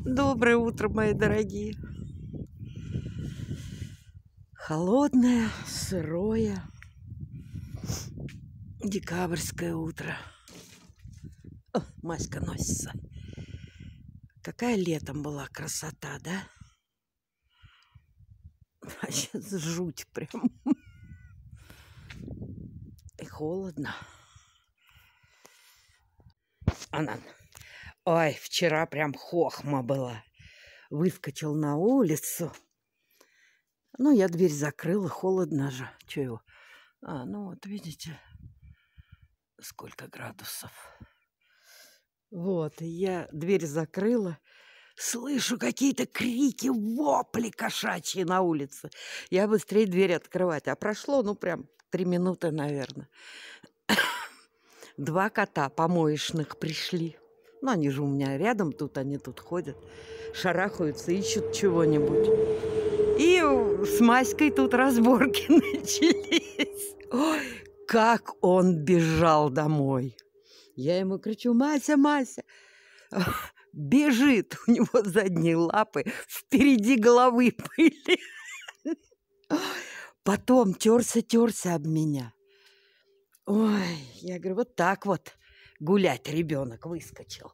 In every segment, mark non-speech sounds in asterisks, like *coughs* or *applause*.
Доброе утро, мои дорогие. Холодное, сырое, декабрьское утро. О, Маська носится. Какая летом была красота, да? А сейчас жуть прям. И холодно. Анан. Ой, вчера прям хохма была. Выскочил на улицу. Ну, я дверь закрыла, холодно же. Че его? А, ну вот, видите, сколько градусов. Вот, я дверь закрыла. Слышу какие-то крики, вопли кошачьи на улице. Я быстрее дверь открывать. А прошло, ну, прям три минуты, наверное. *coughs* Два кота помоечных пришли. Ну, они же у меня рядом тут, они тут ходят, шарахаются, ищут чего-нибудь. И с Маськой тут разборки *laughs* начались. Ой, как он бежал домой. Я ему кричу, Мася, Мася. *laughs* Бежит, у него задние лапы, впереди головы были. Потом терся-терся об меня. Ой, я говорю, вот так вот гулять ребенок выскочил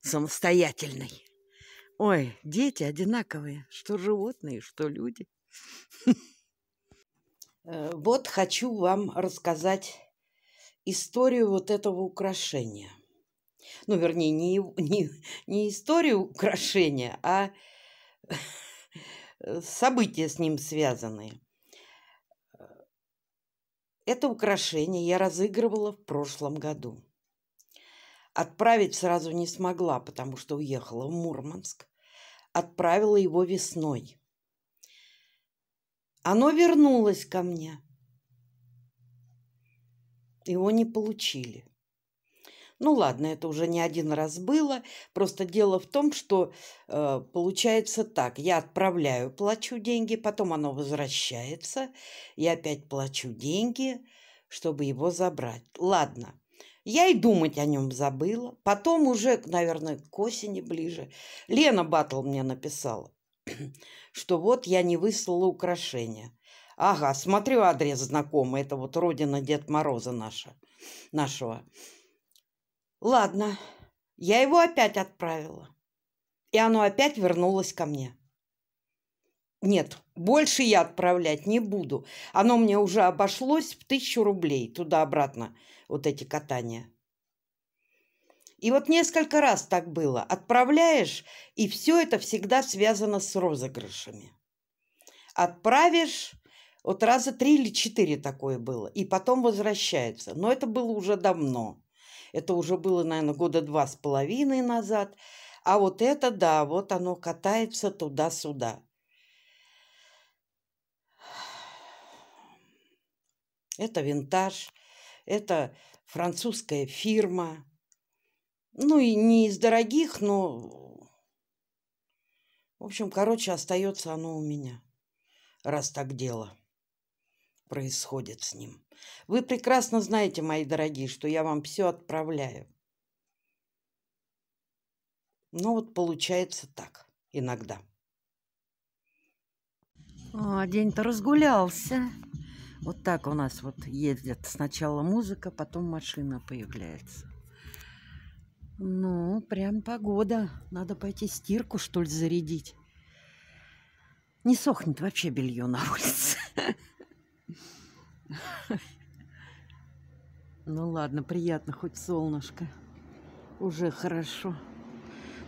самостоятельный. Ой, дети одинаковые, что животные, что люди. Э, вот хочу вам рассказать историю вот этого украшения. Ну, вернее, не, *laughs* не, не историю украшения, а *laughs* события с ним связанные. Это украшение я разыгрывала в прошлом году. Отправить сразу не смогла, потому что уехала в Мурманск. Отправила его весной. Оно вернулось ко мне. Его не получили. Ну ладно, это уже не один раз было. Просто дело в том, что э, получается так. Я отправляю, плачу деньги, потом оно возвращается. Я опять плачу деньги, чтобы его забрать. Ладно. Я и думать о нем забыла. Потом уже, наверное, к осени ближе. Лена Батл мне написала, *clears throat* что вот я не выслала украшения. Ага, смотрю адрес знакомый. Это вот родина Дед Мороза наша, нашего. Ладно, я его опять отправила. И оно опять вернулось ко мне. Нет, больше я отправлять не буду. Оно мне уже обошлось в тысячу рублей туда-обратно, вот эти катания. И вот несколько раз так было. Отправляешь, и все это всегда связано с розыгрышами. Отправишь, вот раза три или четыре такое было, и потом возвращается. Но это было уже давно. Это уже было, наверное, года два с половиной назад. А вот это, да, вот оно катается туда-сюда. Это винтаж, это французская фирма. Ну и не из дорогих, но... В общем, короче, остается оно у меня, раз так дело происходит с ним. Вы прекрасно знаете, мои дорогие, что я вам все отправляю. Ну вот получается так иногда. О, день-то разгулялся. Вот так у нас вот ездит. Сначала музыка, потом машина появляется. Ну, прям погода. Надо пойти стирку, что ли, зарядить. Не сохнет вообще белье на улице. Ну ладно, приятно, хоть солнышко. Уже хорошо.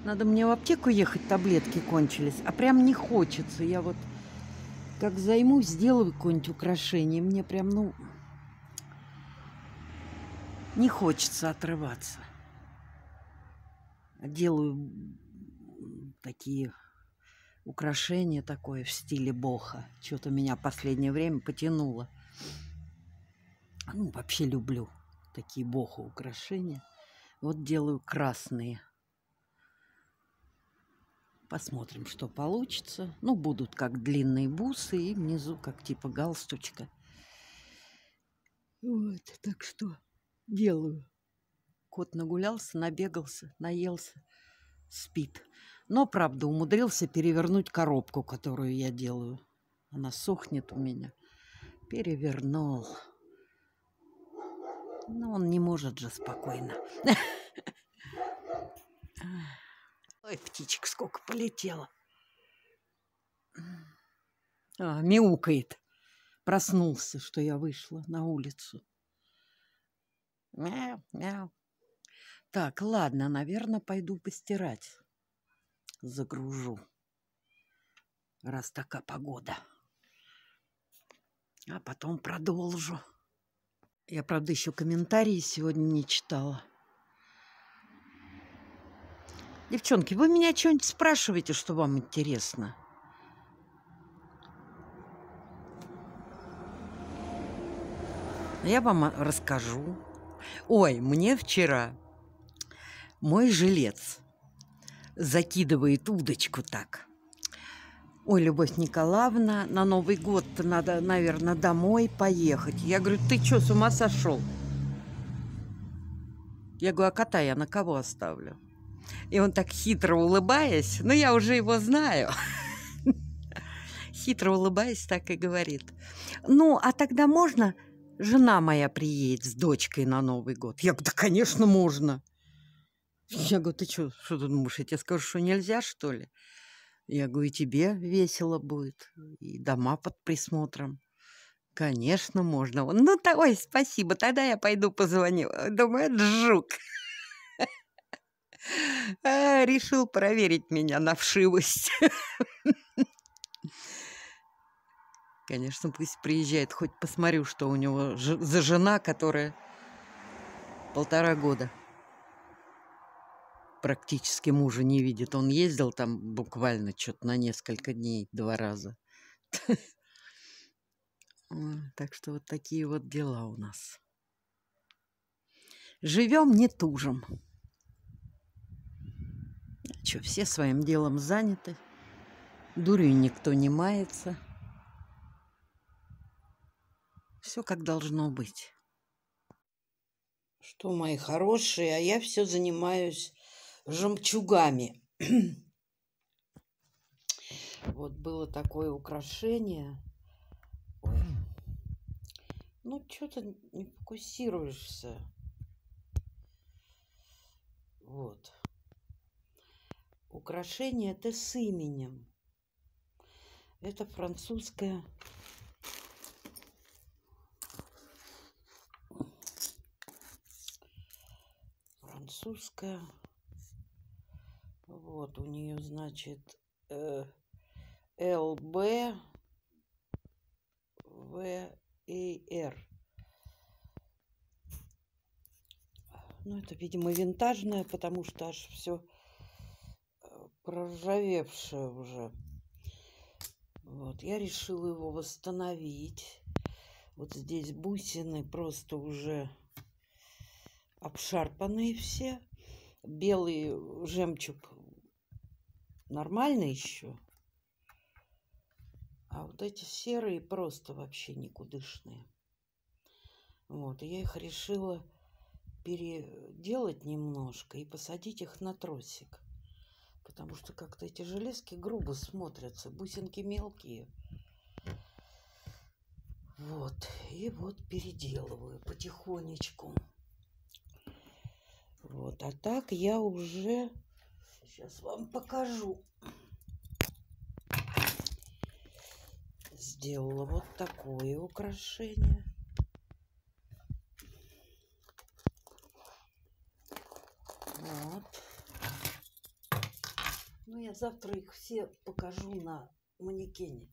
Надо мне в аптеку ехать, таблетки кончились. А прям не хочется. Я вот как займусь, сделаю какое-нибудь украшение. Мне прям, ну, не хочется отрываться. Делаю такие украшения такое в стиле боха. Что-то меня последнее время потянуло. Ну, вообще люблю такие боху украшения. Вот делаю красные. Посмотрим, что получится. Ну, будут как длинные бусы и внизу как типа галстучка. Вот, так что делаю. Кот нагулялся, набегался, наелся, спит. Но, правда, умудрился перевернуть коробку, которую я делаю. Она сохнет у меня. Перевернул. Но он не может же спокойно. *laughs* Ой, птичек сколько полетело. А, мяукает. Проснулся, что я вышла на улицу. Мяу, мяу. Так, ладно, наверное, пойду постирать. Загружу. Раз такая погода. А потом продолжу. Я, правда, еще комментарии сегодня не читала. Девчонки, вы меня что-нибудь спрашиваете, что вам интересно? Я вам расскажу. Ой, мне вчера мой жилец закидывает удочку так. Ой, Любовь Николаевна, на Новый год надо, наверное, домой поехать. Я говорю, ты что, с ума сошел? Я говорю, а кота я на кого оставлю? И он так хитро улыбаясь, ну я уже его знаю, *laughs* хитро улыбаясь, так и говорит. Ну, а тогда можно жена моя приедет с дочкой на Новый год? Я говорю, да, конечно, можно. Я говорю, ты что, что ты думаешь, я тебе скажу, что нельзя, что ли? Я говорю, и тебе весело будет, и дома под присмотром. Конечно, можно. Ну, то, ой, спасибо, тогда я пойду позвоню. Думаю, это жук. А, решил проверить меня на вшивость. Конечно, пусть приезжает, хоть посмотрю, что у него за жена, которая полтора года практически мужа не видит. Он ездил там буквально что-то на несколько дней, два раза. Так что вот такие вот дела у нас. Живем, не тужим. Что, все своим делом заняты. Дурью никто не мается. Все как должно быть. Что, мои хорошие, а я все занимаюсь жемчугами. *clears throat* вот было такое украшение. Ой. Ну, что-то не фокусируешься. Вот. Украшение это с именем. Это французское французская вот у нее, значит, э, ЛБ В и Р. Ну, это, видимо, винтажное, потому что аж все проржавевшее уже. Вот, я решила его восстановить. Вот здесь бусины просто уже обшарпанные все. Белый жемчуг нормально еще. А вот эти серые просто вообще никудышные. Вот, я их решила переделать немножко и посадить их на тросик. Потому что как-то эти железки грубо смотрятся, бусинки мелкие. Вот, и вот переделываю потихонечку. Вот, а так я уже Сейчас вам покажу. Сделала вот такое украшение. Вот. Ну, я завтра их все покажу на манекене.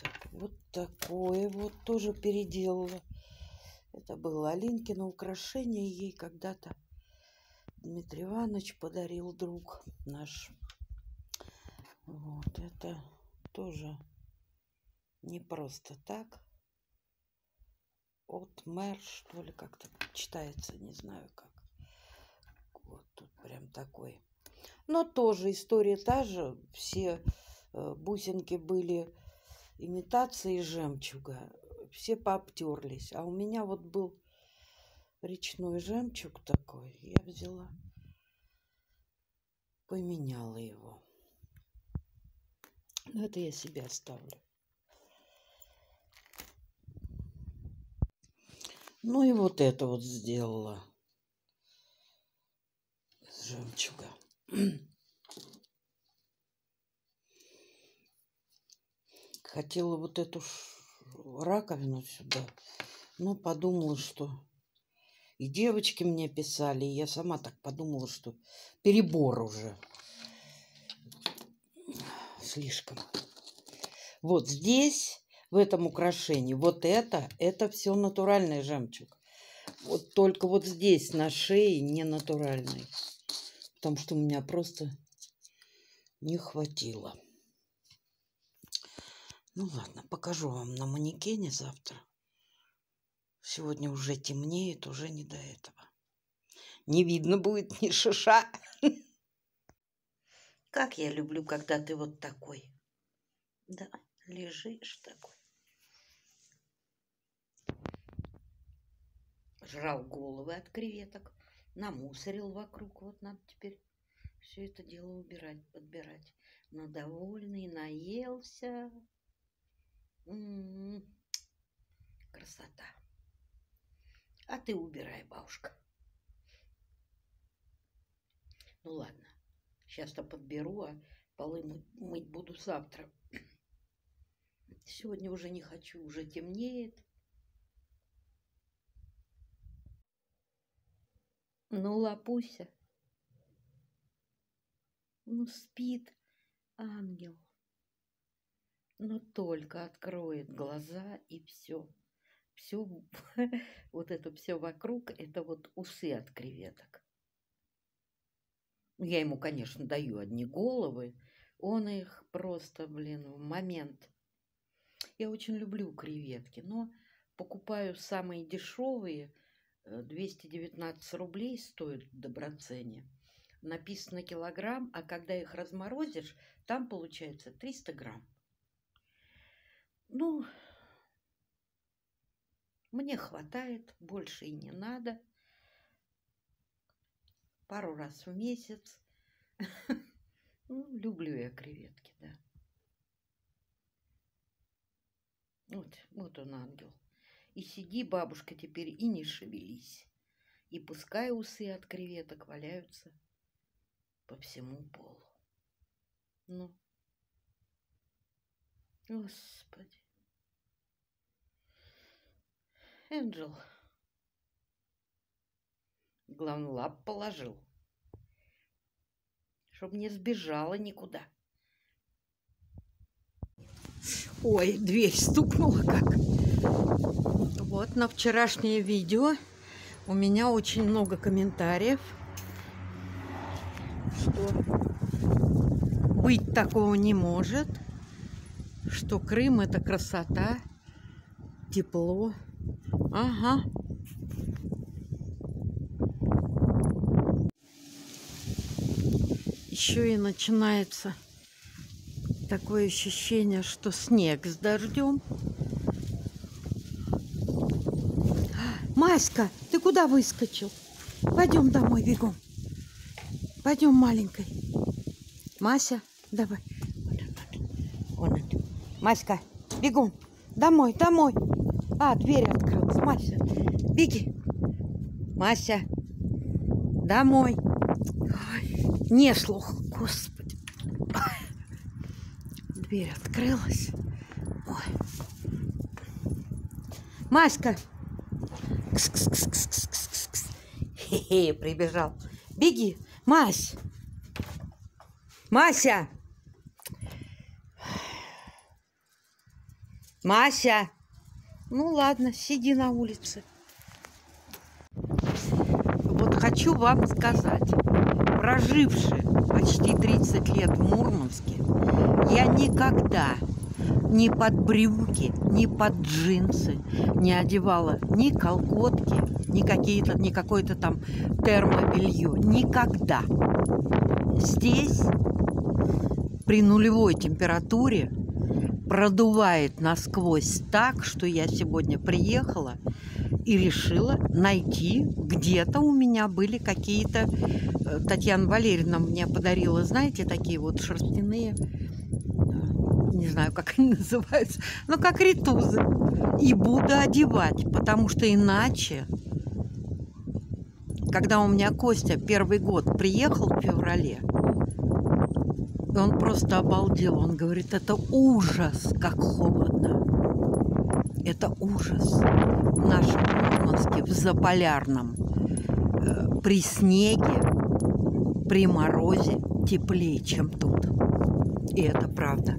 Так, вот такое вот тоже переделала. Это было Алинкино украшение ей когда-то Дмитрий Иванович подарил друг наш. Вот это тоже не просто так. От мэр, что ли, как-то читается, не знаю как. Вот тут прям такой. Но тоже история та же. Все э, бусинки были имитации жемчуга. Все пообтерлись. А у меня вот был речной жемчуг такой. Я взяла, поменяла его. Но это я себе оставлю. Ну и вот это вот сделала. Жемчуга. Хотела вот эту раковину сюда, но подумала, что и девочки мне писали, и я сама так подумала, что перебор уже. Слишком. Вот здесь, в этом украшении, вот это, это все натуральный жемчуг. Вот только вот здесь на шее не натуральный. Потому что у меня просто не хватило. Ну ладно, покажу вам на манекене завтра. Сегодня уже темнеет, уже не до этого. Не видно будет ни шиша. *laughs* Как я люблю, когда ты вот такой. Да, лежишь такой. Жрал головы от креветок, намусорил вокруг. Вот надо теперь все это дело убирать, подбирать. Но довольный, наелся. М -м -м. Красота. А ты убирай, бабушка. Ну ладно, сейчас-то подберу, а полы мыть, мыть буду завтра. Сегодня уже не хочу, уже темнеет. Ну, лапуся. Ну, спит ангел. Но только откроет глаза и все все, *laughs* вот это все вокруг, это вот усы от креветок. Я ему, конечно, даю одни головы, он их просто, блин, в момент. Я очень люблю креветки, но покупаю самые дешевые, 219 э, рублей стоят в Доброцене. Написано килограмм, а когда их разморозишь, там получается 300 грамм. Ну, мне хватает, больше и не надо. Пару раз в месяц. *laughs* Ну, люблю я креветки, да. Вот, вот он ангел. И сиди, бабушка, теперь и не шевелись. И пускай усы от креветок валяются по всему полу. Ну, Господи. Энджел. Главное, лап положил. Чтоб не сбежала никуда. Ой, дверь стукнула как. Вот на вчерашнее видео у меня очень много комментариев, что быть такого не может, что Крым это красота, тепло. Ага. Еще и начинается такое ощущение, что снег с дождем. Маська, ты куда выскочил? Пойдем домой бегом. Пойдем, маленькой. Мася, давай. Вон он. Маська, бегом. Домой, домой. А, дверь открылась. Мася, беги. Мася, домой. Ой, не слух, господи. Дверь открылась. Ой. Маська. -кс. Хе-хе, прибежал. Беги, Мась. Мася. Мася. Ну ладно, сиди на улице. Вот хочу вам сказать, проживши почти 30 лет в Мурманске, я никогда ни под брюки, ни под джинсы не одевала ни колготки, ни какие-то, ни какое-то там термобелье. Никогда. Здесь при нулевой температуре продувает насквозь так, что я сегодня приехала и решила найти, где-то у меня были какие-то... Э, Татьяна Валерьевна мне подарила, знаете, такие вот шерстяные, не знаю, как они называются, но как ритузы. И буду одевать, потому что иначе, когда у меня Костя первый год приехал в феврале, и он просто обалдел. Он говорит, это ужас, как холодно. Это ужас. В нашем Мурманске, в Заполярном, э, при снеге, при морозе теплее, чем тут. И это правда.